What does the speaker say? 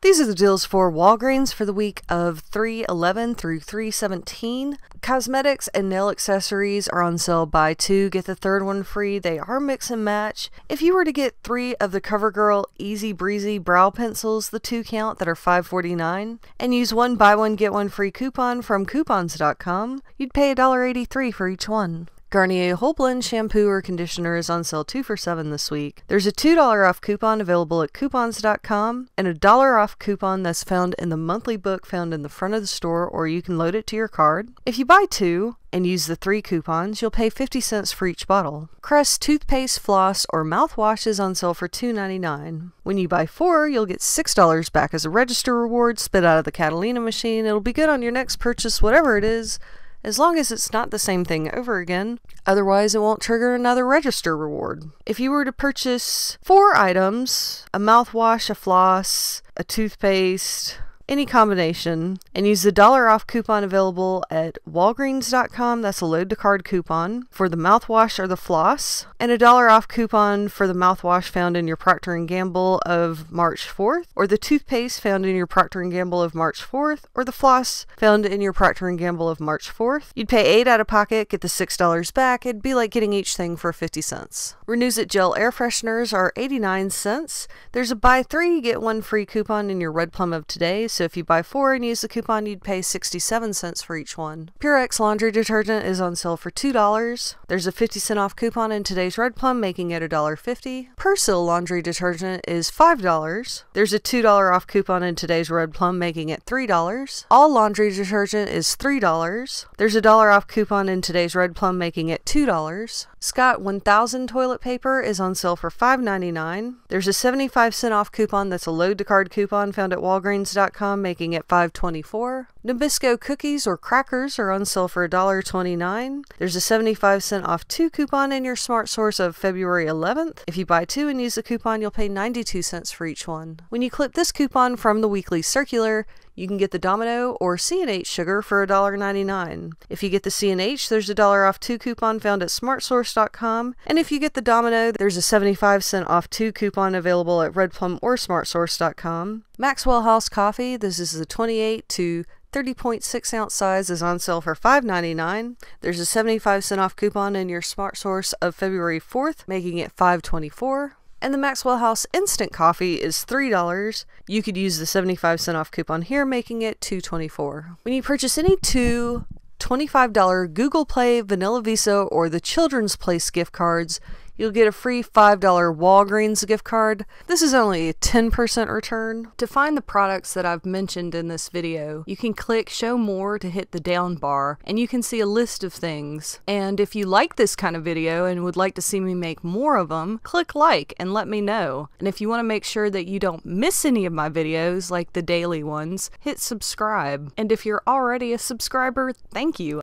These are the deals for Walgreens for the week of 311 through 317. Cosmetics and nail accessories are on sale buy two, get the third one free. They are mix and match. If you were to get three of the CoverGirl Easy Breezy brow pencils, the two count that are $5.49, and use one buy one get one free coupon from coupons.com, you'd pay $1.83 for each one. Garnier Whole Blend shampoo or conditioner is on sale 2 for 7 this week. There's a $2 off coupon available at coupons.com and a dollar off coupon that's found in the monthly book found in the front of the store or you can load it to your card. If you buy two, and use the three coupons, you'll pay 50 cents for each bottle. Crest toothpaste, floss, or mouthwash is on sale for $2.99. When you buy four, you'll get $6 back as a register reward spit out of the Catalina machine. It'll be good on your next purchase, whatever it is as long as it's not the same thing over again. Otherwise, it won't trigger another register reward. If you were to purchase four items a mouthwash, a floss, a toothpaste, any combination, and use the dollar off coupon available at walgreens.com. That's a load to card coupon for the mouthwash or the floss, and a dollar off coupon for the mouthwash found in your Procter & Gamble of March 4th, or the toothpaste found in your Procter & Gamble of March 4th, or the floss found in your Procter & Gamble of March 4th. You'd pay 8 out of pocket, get the $6 back. It'd be like getting each thing for 50 cents. Renuzit gel air fresheners are 89 cents. There's a buy 3 get one free coupon in your Red Plum of today so if you buy four and use the coupon, you'd pay 67 cents for each one. Purex laundry detergent is on sale for $2. There's a 50 cent off coupon in today's Red Plum, making it $1.50. Persil laundry detergent is $5. There's a $2 off coupon in today's Red Plum, making it $3. All laundry detergent is $3. There's a dollar off coupon in today's Red Plum, making it $2. Scott 1000 toilet paper is on sale for $5.99. There's a 75 cent off coupon that's a load to card coupon found at walgreens.com making it $5.24. Nabisco cookies or crackers are on sale for $1.29. There's a 75 cent off 2 coupon in your smart source of February 11th. If you buy 2 and use the coupon, you'll pay 92 cents for each one. When you clip this coupon from the weekly circular, you can get the Domino or C&H sugar for $1.99. If you get the C&H, there's a dollar off 2 coupon found at smartsource.com, and if you get the Domino, there's a 75 cent off 2 coupon available at redplum or smartsource.com. Maxwell House Coffee, this is the 28 to 30.6 ounce size is on sale for $5.99. There's a 75 cent off coupon in your smart source of February 4th, making it $5.24 and the Maxwell House instant coffee is $3. You could use the 75 cent off coupon here, making it $2.24. When you purchase any two $25 Google Play, Vanilla Visa, or the Children's Place gift cards, you'll get a free $5 Walgreens gift card. This is only a 10% return. To find the products that I've mentioned in this video, you can click show more to hit the down bar and you can see a list of things. And if you like this kind of video and would like to see me make more of them, click like and let me know. And if you want to make sure that you don't miss any of my videos, like the daily ones, hit subscribe. And if you're already a subscriber, thank you.